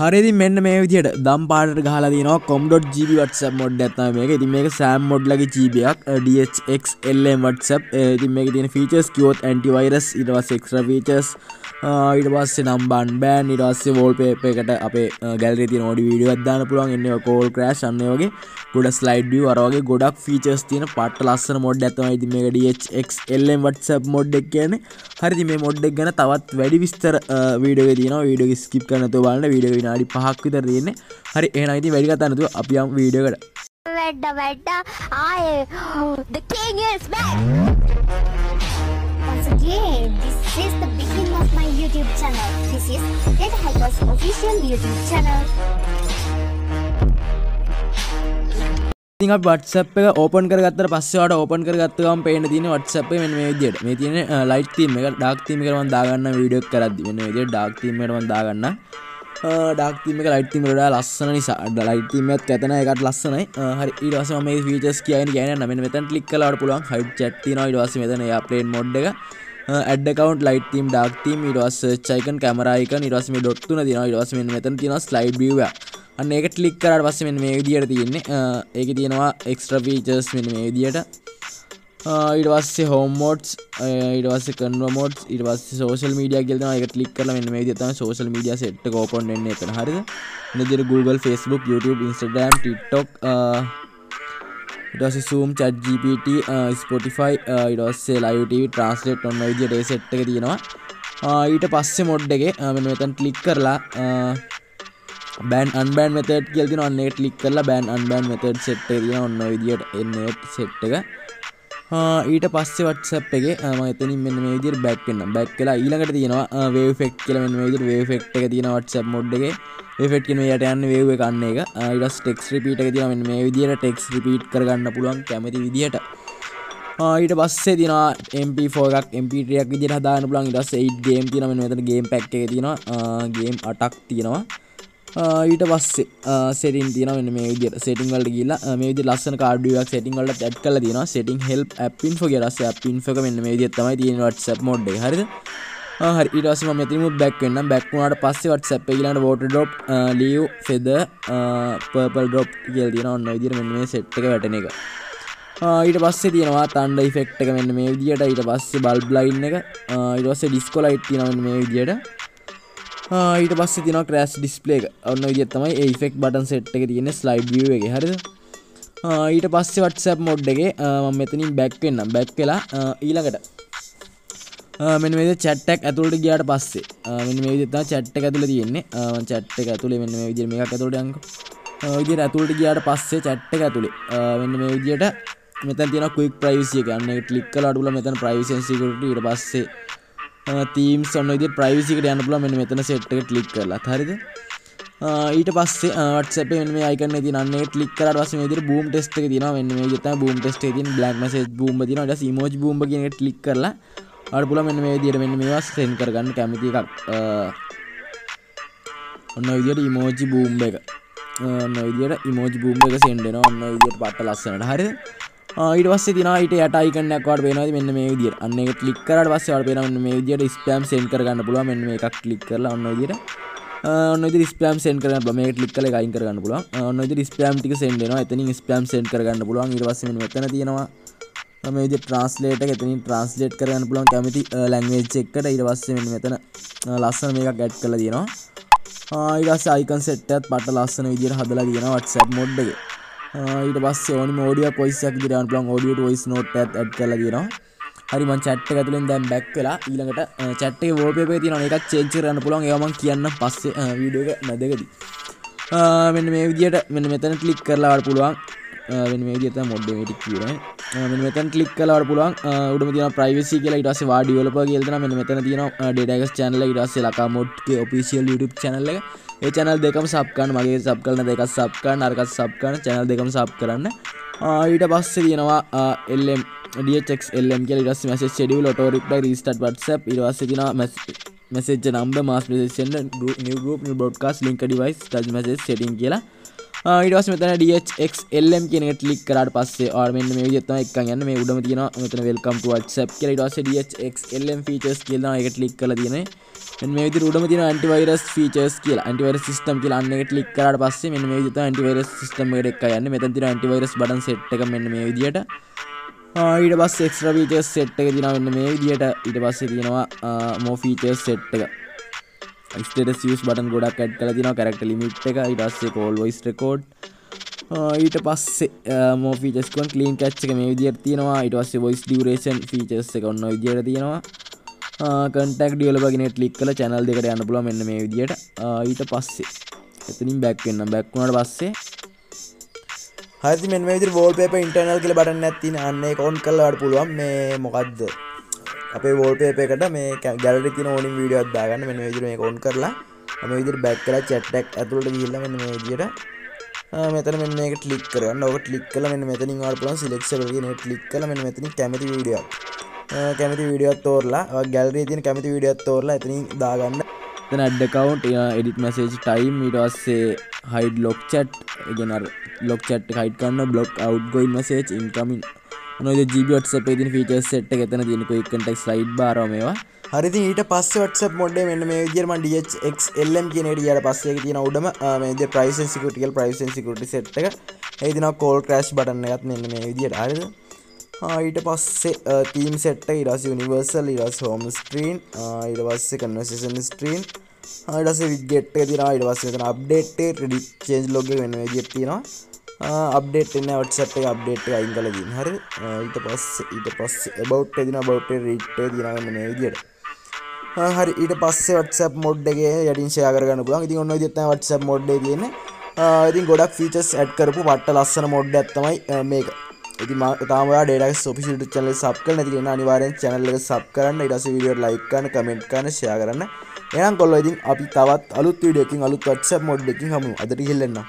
හරිදි මෙන්න මේ විදියට දම් පාට ගහලා දින කොම්.ජ වටස මොඩ් ඇත්න මේක. ඉති මේක සෑම් මොඩ්ලගේ ජීබයක් DHXLM වටසප් ඉති මේක තින ෆීචස් කියෝත් ඇන්ටිවයිරස් ඉටවස් එක්්‍ර ෆීචස් ඊට පස්සේ නම්බන් බෑන් ඉටස්සේ වෝල් පේප එකට අපේ ගැල්රේ තින ෝඩි වීඩිය අදදාන පුළුවන්. එන්න කෝල් ක්‍රශ් අන්න වගේ ගොඩ ස්ලයිඩ වරගේ ගොඩක් ෆීචස් තින පට ලස්සන මොඩ් ඇතම ඉති මේ DHXLM වටසප් මොඩ් එක් කියන හරි මේ මොඩ්ඩක් ගැන තවත් වැඩි විස්තර වීඩියෝ තින වීඩියෝ ස්කිප් කරනතු බලන්න. වීඩියෝ විනාඩි පහක් විතර තියෙන්නේ. හරි එහෙනම් ඉතින් වැඩි කතා නැතුව අපි යමු වීඩියෝකට වැඩ වැඩ. ආයේ the king is back. Once again this is the beginning of my youtube channel. This is Get Hackers official youtube channel. ඉතින් අපි WhatsApp එක ඕපන් කරගත්තට පස්සේ ඔයාලට ඕපන් කරගත්ත ගමන් පේන්න තියෙන WhatsApp එකේ මෙන්න මේ විදිහට මේ තියෙන ලයිට් තීම් එක ඩාර්ක් තීම් එකට මම දාගන්න වීඩියෝ එක කරද්දි. මෙන්න මේ විදිහට ඩාර්ක් තීම් එකට මම දාගන්න ඩාක් තීම එක ලයිට් තීම වඩා ලස්සන නිසා. ලයිට් තීමත් කැතන එකට ලස්සනයි. හරි ඊට පස්සේ මම මේ ෆීචර්ස් කියන කියන මෙන්න මෙතන ක්ලික් කළාට පුළුවන්. හයිඩ් චැට් තියෙනවා. ඊට පස්සේ මෙතන එයාප්ලේන් මොඩ් එක. Add account light theme dark theme. ඊට පස්සේ search icon camera icon. ඊට පස්සේ මේ dot තුන තියෙනවා. ඊට පස්සේ මෙන්න මෙතන තියෙනවා slide view එක. අන්න ඒක ක්ලික් කරාට පස්සේ මෙන්න මේ විදිහට තියෙන්නේ. ඒකේ තියෙනවා extra features මෙන්න මේ විදිහට. ඊට පස්සේ හෝම් මෝඩ්ස් ඊට පස්සේ කන්වර් මෝඩ්ස් ඊට පස්සේ සෝෂල් මීඩියා කියලා තමයි ඒක ක්ලික් කරලා මෙන්න මේ විදිහට තමයි සෝෂල් මීඩියා සෙට් එක ඕපන් වෙන්නේ එතන. හරිද? මේ විදිහට Google Facebook YouTube Instagram TikTok ඊට පස්සේ Zoom chat GPT Spotify ඊට පස්සේ live TV translate ඔන්න විදිහට ඒ සෙට් එක තියෙනවා. ඊට පස්සේ මොඩ් එකේ මෙන්න මෙතන ක්ලික් කරලා බෑන් අන්බෑන් මෙතට් කියල් තින ඔන්නේ ක්ලික් කරලා බෑන් අන්බෑන් මෙතට් සෙට් තින ඔන්න විදිට එන්න සෙට් එක. ඊට පස්සේ වටසප් එක ම එතනින් මෙන්න මේ විදිහට බැක් වෙන්න බැක් කියලා ඊළඟට තියෙනවා වේව් ඉෆෙක්ට් කියලා මෙන්න මේ විදිහට වේව් ඉෆෙක්ට් එක තියෙන WhatsApp මොඩ් එකේ. ඉෆෙක්ට් කියන යට යන්නේ වේව් එක අන්න එක. ඊට පස්සේ ටෙක්ස්ට් රිපීට් එක තියෙනවා මෙන්න මේ විදිහට ටෙක්ස්ට් රිපීට් කරගන්න පුළුවන් කැමති විදිහට. ඊට පස්සේ තිනවා MP4 එකක් MP3 එකක් විදිහට හදාගන්න පුළුවන්. ඊට පස්සේ 8 ගේම් තියෙනවා මෙන්න මෙතන ගේම් පැක් එක තියෙනවා. ගේම් 8ක් තියෙනවා. ඊට පස්සේ සෙටින් තියන මෙන්න මේ විදිහට සෙටින් වලට ගිහිල්ලා මේ විදිහට ලස්සන කාඩ් එකක් සෙටින් වලට ඇඩ් කරලා තියෙනවා. සෙටින් හෙල්ප් ඇප් ඉන්ෆෝ කියලා. රස්සේ ඇප් ඉන්ෆෝ එක මෙන්න මේ විදිහට තමයි තියෙන්නේ WhatsApp මෝඩ් එක. හරිද? හරි. ඊට පස්සේ මම මෙතනින් බැක් වෙන්නම්. බැක් වුණාට පස්සේ WhatsApp එක ඊළඟට water drop leave feather purple drop කියලා තියෙනවා. ඔන්න විදිහට මෙන්න මේ සෙට් එක වැටෙන එක. ඊට පස්සේ තියෙනවා තන්ඩ ඉෆෙක්ට් එක මෙන්න මේ විදිහට ඊට පස්සේ බල්බ් ලයින් එක. ඊට පස්සේ ඩිස්කෝ ලයිට් තියෙනවා මෙන්න මේ විදිහට ඊට පස්සේ තින ක්‍රස් ඩිස්පලේ ඔන්න විදිත් තමයි ඒෆෙක් බටන් සෙට් එක තියෙන ස්ලයිඩ් විය එක. හරිද? ඊට පස්සේ වටසැප් මොඩ් එක ම මෙතනින් බැක් වෙන්න බැක් වෙලා ඊළඟට. මෙ මේ චට්ටක් ඇතුළට ගියාට පස්සේ. මෙ මේ විදිතා චට්ට ඇතුළ තියෙන්නේ. චට්ට එක ඇතුළේ මෙන්න මේ විදිර මේක ඇතුළට අංක විදිර ඇතුළට ගියාට පස්සේ චට්ට ඇතුළේ. මෙන්න මේ විදියට මෙතන් තියෙන කුයික් ප්‍රයිසිය ගන්න ලික් කල අඩුල මෙතන ප්‍රයිසන්සිකට ඊට පස්සේ තීම් සොන්න විදි ප්‍රයිසිකට යන්න පුල මෙන්න මෙතන සෙට් එක ක්ලික් කරලා. හරිද? Uh, ඊට පස්සේ වටසප මෙ අයිකන තිනන්නේ ලික් කරට වස විදිර බූම් ටෙස්ට එක තින මෙන්න මේ ජත බූම් ටෙස්ට තින් බ්ලක් මසේ බූම් තින ට මෝජ් බූම් කියන ලික් කරලා අඩ පුල මෙන්න මේ දිර මෙන්න මේවා සෙන් කරගන්න කැමති එකක්. Uh, ඔන්න විදියට ඉමෝජි බූම්බ එක. Uh, ඔන්න විදියට ඉමෝජි බූම්බ එක සෙන්ඩෙන ඔන්න විදියට පට ලස්සනට හරි ඊට පස්සේ තින ඊට යටයිකනක්වට වෙනද මෙන්න මේ විදිර අන්න එක ලික් කරට පස්සේ වට පේන මේ විදියට ස්පෑම් සෙන් කරගන්න පුළුව මෙන්න මේ එකක් ලික් කරලා ඔන්න විදියට ඔන්න ස්පෑම් සෙන් කරන මේ ලික් කල ගයින් කරගන්න පුළුව ඔන්න ස්පෑම් ටික සෙන්ඩෙනවා එතනින් ස්පෑම් සෙන් කරගන්න පුළුවන්. ඊට පස්සේ මෙතන තියෙනවා. මේ ට්‍රන්ස්ලේට එතනින් ට්‍රන්ස්ලේට් කරන්න පුළුවන් කැමති ලැංවේජ් එකට. ඊට පස්සේ මෙන්න මෙතන ලස්සන මේකක් ඇඩ් කරලා තියෙනවා. ඊට අයිකන් සෙට්ටත් පට ලස්සන විදිහට හදලා තියෙනවා WhatsApp මොඩ් එකේ. ඊට පස්සේ ඕනි මෝඩිය කොයිසක් දිරන්න පුළුවන් ඔඩියෝ වොයිස් නෝට් එකත් ඇඩ් කරලා තියෙනවා. හරි මං chat එක ඇතුලෙන් දැන් බැක් වෙලා ඊළඟට chat එකේ wallpaper එක තියෙනවා ඒකත් change කරන්න පුළුවන්. ඒවා මං කියන්නම් පස්සේ වීඩියෝ එක මැදකදී. මෙන්න මේ විදිහට මෙන්න මෙතන ක්ලික් කරලා වඩ පුළුවන්. වෙන මේ විදිහට මොඩ් එක ටික කියනවා මෙන්න මෙතන ක්ලික් කළා වඩ පුළුවන්. උඩම තියෙනවා privacy කියලා. ඊට පස්සේ වා developer කියලා දෙනවා. මෙන්න මෙතන තියෙනවා data access channel එක. ඊට පස්සේ ලකා mod ගේ official youtube channel එක. ඒ channel දෙකම sub කරන්න මගේ sub කරන දෙකක් sub කරන්න අරකට sub කරන්න channel දෙකම sub කරන්න. ඊට පස්සේ තියෙනවා lm DHX LM කියලා ඊට පස්සේ message schedule auto reply restart whatsapp. ඊට පස්සේ තියෙනවා message number mass message send new group new broadcast link device touch message setting කියලා. ඊටස් මෙතන DHXLM කියන එක ක්ලික් කරාට පස්සේ ඔයාලා මෙන්න මේ විදිහට තමයි එක්කන් යන්න. මේ උඩම තියෙනවා මෙතන welcome to WhatsApp කියලා. ඊට පස්සේ DHXLM features කියලා තමයි ඒක ක්ලික් කරලා තියෙන්නේ. මෙන්න මේ විදිහට උඩම තියෙනවා antivirus features කියලා. antivirus system කියලා අන්න එක ක්ලික් කරාට පස්සේ මෙන්න මේ විදිහට antivirus system එකට එක්ක යන්නේ. මෙතන තියෙනවා antivirus button set එක මෙන්න මේ විදිහට. ඊට පස්සේ extra features set එක තියෙනවා මෙන්න මේ විදිහට. ඊට පස්සේ තියෙනවා more features set එක. ස්ටේටස් use බටන් ගොඩක් ඇඩ් කරලා තියෙනවා. character limit එක. ඊට පස්සේ call voice record. ඊට පස්සේ මෝ ෆීචර්ස් කොන් ක්ලීන් කැච් එක මේ විදිහට තියෙනවා. ඊට පස්සේ voice duration features එක ඔන්න ඔය විදිහට තියෙනවා. කන්ටැක්ට් ඩිවෙලොපර් කෙනෙක් ක්ලික් කරලා channel දෙකට යන්න පුළුවන් මෙන්න මේ විදිහට. ඊට පස්සේ එතනින් බැක් වෙන්න. බැක් වුණාට පස්සේ හරි මෙන්න මේ විදිහට wallpaper internal කියලා බටන් එකක් තියෙන අන්න ඒක on කරලා වඩ පුළුවන්. මේ මොකද්ද? අපේ වෝල්පේප එකට මේ ගැලරි තින ඕනින් වීඩියෝත් දාගන්න. මෙන්න විදිර මේ කොන් කරලා මේ විදිර බැක් කලා චැට්ටක් ඇතුළට ගිල්ල මෙන්න මේ විදියට මෙතන මෙන්න මේක ක්ලික් කරන්න ඔක ක්ලික් කළ මෙන්න මෙතනින් ආවට පුළුවන් සිලෙක්ෂන් එකේ ක්ලික් කළා මෙන්න මෙතනින් කැමති වීඩියෝ කැමති වීඩියෝත් තෝරලා ගැලරියේ තියෙන කැමති වීඩියෝත් තෝරලා එතනින් දාගන්න. එතන add account edit message time ඊට පස්සේ hide lock chat. කියන අර lock chat එක hide කරන්න block outgoing message incoming නොද ජීබියට් සපේතින ෆීචර් සෙට් එක එතන තියෙන quick contact slide bar මේවා හරි ඉතින් ඊට පස්සේ WhatsApp මොඩේ මෙන්න මේ විදිහට මම DHXLM කියන එකට ගියාට පස්සේ ඒක තියෙන උඩම මේ විදිහට privacy and security කියලා privacy and security set එක. ඒ දිනවා call crash button එකත් මෙන්න මේ විදිහට හරිද? ඊට පස්සේ තීම් සෙට් එක ඊට පස්සේ universal ඊට පස්සේ home screen ඊට පස්සේ conversation screen ඊට පස්සේ widget එක තියෙනවා ඊට පස්සේ මෙතන update එක credit change log එක වෙන විදිහට තියෙනවා. අප්ඩේට් එන්න WhatsApp එක අප්ඩේට් එක අයින් කරලා තියෙන හරි? ඊට පස්සේ ඊට පස්සේ about එක දිනවා about එක read එක දිනවා මේ විදියට. හරි. ඊට පස්සේ WhatsApp mod එකේ යටින් share කරගන්න පුළුවන්. ඉතින් ඔන්න ඔය විදිහට තමයි WhatsApp mod එකේ තියෙන්නේ. ඉතින් ගොඩක් features add කරපු පට්ට ලස්සන mod එකක් තමයි මේක. ඉතින් මම තාම ඔයා Datax official YouTube channel එක sub කරලා නැති කෙනා අනිවාර්යෙන් channel එක sub කරන්න. ඊට පස්සේ වීඩියෝ like කරන්න comment කරන්න share කරන්න. එහෙනම් කොල්ලෝ ඉතින් අපි තවත් අලුත් වීඩියෝ එකකින් අලුත් WhatsApp mod එකකින් හමු අදට ගිහින් එන්නම්